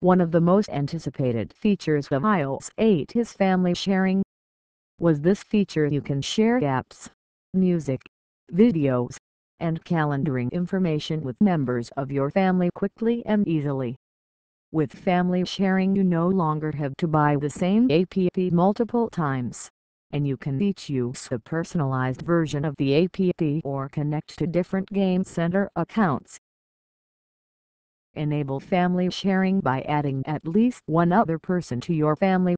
One of the most anticipated features of iOS 8 is family sharing. Was this feature you can share apps, music, videos, and calendaring information with members of your family quickly and easily. With family sharing you no longer have to buy the same app multiple times, and you can each use a personalized version of the app or connect to different Game Center accounts. Enable family sharing by adding at least one other person to your family.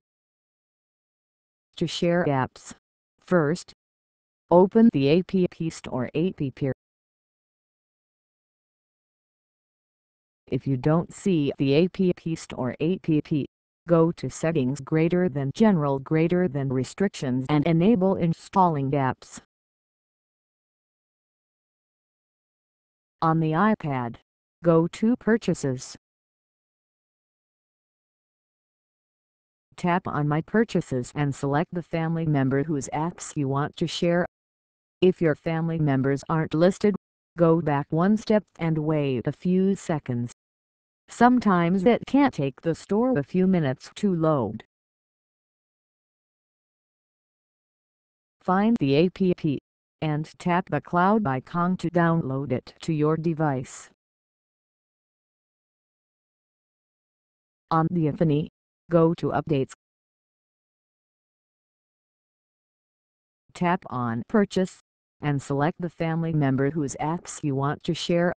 To share apps, first, open the App Store app. If you don't see the App Store app, go to Settings greater than General greater than Restrictions and enable installing apps. On the iPad, Go to Purchases. Tap on My Purchases and select the family member whose apps you want to share. If your family members aren't listed, go back one step and wait a few seconds. Sometimes it can take the store a few minutes to load. Find the app, and tap the cloud icon to download it to your device. On the iPhone, go to Updates. Tap on Purchase, and select the family member whose apps you want to share.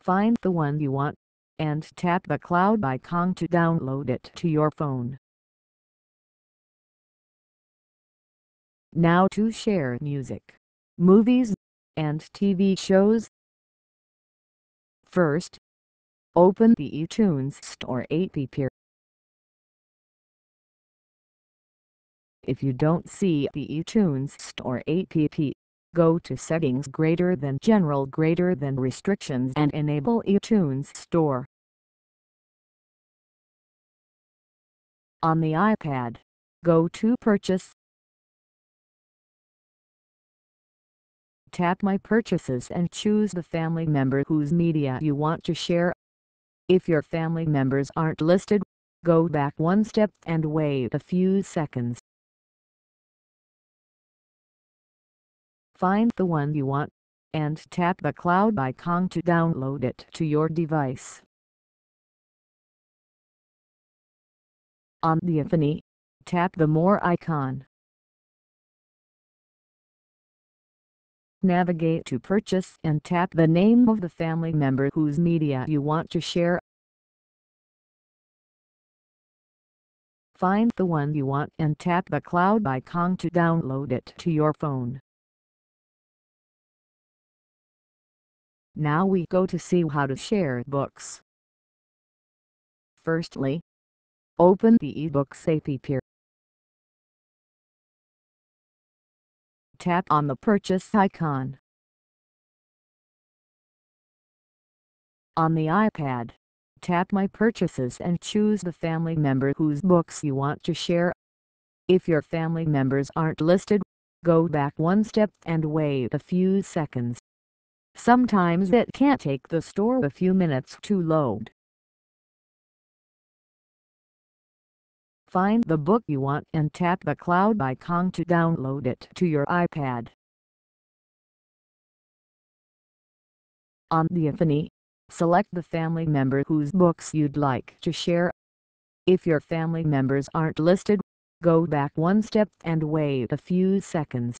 Find the one you want, and tap the cloud icon to download it to your phone. Now to share music, movies, and TV shows. First, open the iTunes Store app. If you don't see the iTunes Store app, go to Settings greater than General greater than Restrictions and enable iTunes Store. On the iPad, go to Purchase Tap My Purchases and choose the family member whose media you want to share. If your family members aren't listed, go back one step and wait a few seconds. Find the one you want, and tap the cloud icon to download it to your device. On the iPhone, tap the More icon. Navigate to Purchase and tap the name of the family member whose media you want to share. Find the one you want and tap the cloud icon to download it to your phone. Now we go to see how to share books. Firstly, open the iBooks app. Tap on the purchase icon. On the iPad, tap My Purchases and choose the family member whose books you want to share. If your family members aren't listed, go back one step and wait a few seconds. Sometimes it can take the store a few minutes to load. Find the book you want and tap the cloud icon to download it to your iPad. On the iPhone, select the family member whose books you'd like to share. If your family members aren't listed, go back one step and wait a few seconds.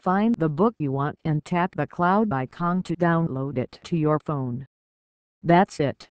Find the book you want and tap the cloud icon to download it to your phone. That's it.